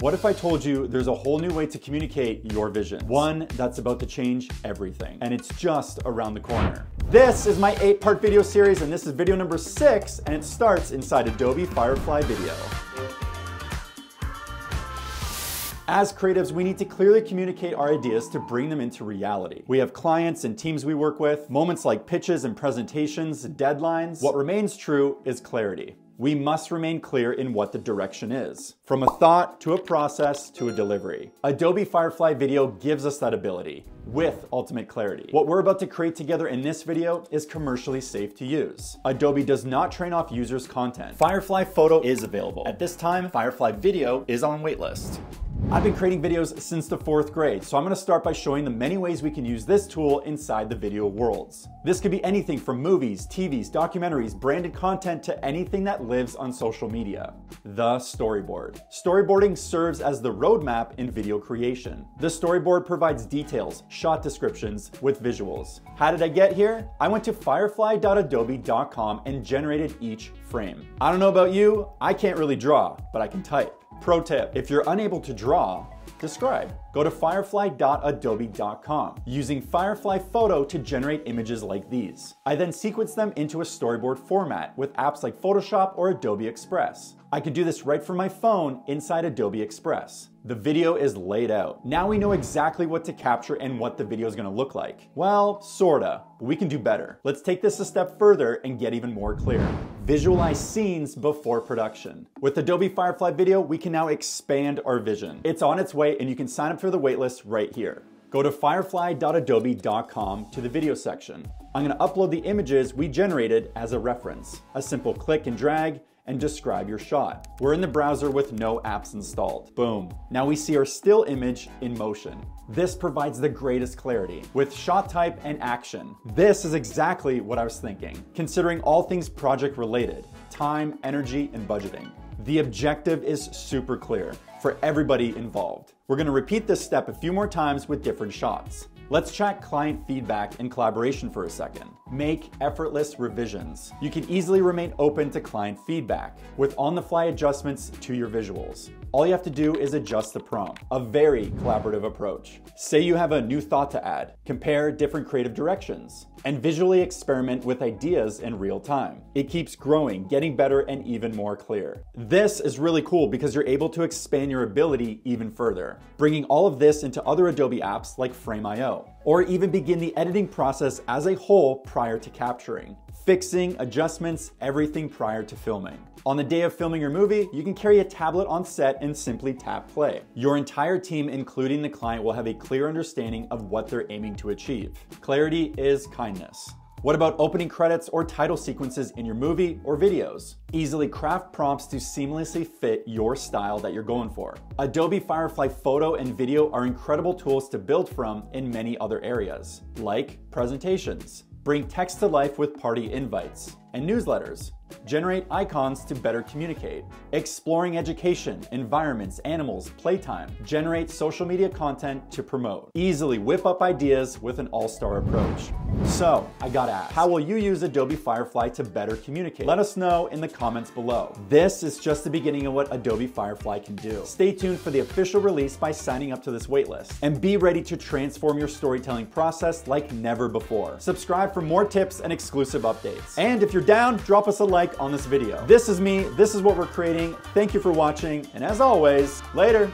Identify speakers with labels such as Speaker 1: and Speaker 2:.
Speaker 1: What if I told you there's a whole new way to communicate your vision? One that's about to change everything, and it's just around the corner. This is my eight part video series, and this is video number six, and it starts inside Adobe Firefly Video. As creatives, we need to clearly communicate our ideas to bring them into reality. We have clients and teams we work with, moments like pitches and presentations, deadlines. What remains true is clarity we must remain clear in what the direction is. From a thought to a process to a delivery. Adobe Firefly Video gives us that ability with ultimate clarity. What we're about to create together in this video is commercially safe to use. Adobe does not train off users' content. Firefly Photo is available. At this time, Firefly Video is on waitlist. I've been creating videos since the fourth grade, so I'm gonna start by showing the many ways we can use this tool inside the video worlds. This could be anything from movies, TVs, documentaries, branded content to anything that lives on social media. The storyboard. Storyboarding serves as the roadmap in video creation. The storyboard provides details, shot descriptions with visuals. How did I get here? I went to firefly.adobe.com and generated each frame. I don't know about you, I can't really draw, but I can type. Pro tip, if you're unable to draw, describe. Go to firefly.adobe.com using Firefly Photo to generate images like these. I then sequence them into a storyboard format with apps like Photoshop or Adobe Express. I could do this right from my phone inside Adobe Express. The video is laid out. Now we know exactly what to capture and what the video is gonna look like. Well, sorta, but we can do better. Let's take this a step further and get even more clear. Visualize scenes before production. With Adobe Firefly Video, we can now expand our vision. It's on its way and you can sign up for the waitlist right here. Go to firefly.adobe.com to the video section. I'm gonna upload the images we generated as a reference. A simple click and drag, and describe your shot. We're in the browser with no apps installed. Boom. Now we see our still image in motion. This provides the greatest clarity with shot type and action. This is exactly what I was thinking, considering all things project related, time, energy, and budgeting. The objective is super clear for everybody involved. We're gonna repeat this step a few more times with different shots. Let's check client feedback and collaboration for a second. Make effortless revisions. You can easily remain open to client feedback with on-the-fly adjustments to your visuals. All you have to do is adjust the prompt, a very collaborative approach. Say you have a new thought to add, compare different creative directions, and visually experiment with ideas in real time. It keeps growing, getting better, and even more clear. This is really cool because you're able to expand your ability even further, bringing all of this into other Adobe apps like Frame.io, or even begin the editing process as a whole prior to capturing fixing, adjustments, everything prior to filming. On the day of filming your movie, you can carry a tablet on set and simply tap play. Your entire team, including the client, will have a clear understanding of what they're aiming to achieve. Clarity is kindness. What about opening credits or title sequences in your movie or videos? Easily craft prompts to seamlessly fit your style that you're going for. Adobe Firefly Photo and Video are incredible tools to build from in many other areas, like presentations, bring text to life with party invites, and newsletters. Generate icons to better communicate. Exploring education, environments, animals, playtime. Generate social media content to promote. Easily whip up ideas with an all-star approach. So, I gotta ask, how will you use Adobe Firefly to better communicate? Let us know in the comments below. This is just the beginning of what Adobe Firefly can do. Stay tuned for the official release by signing up to this waitlist. And be ready to transform your storytelling process like never before. Subscribe for more tips and exclusive updates. And if you're down, drop us a like like on this video. This is me, this is what we're creating. Thank you for watching, and as always, later.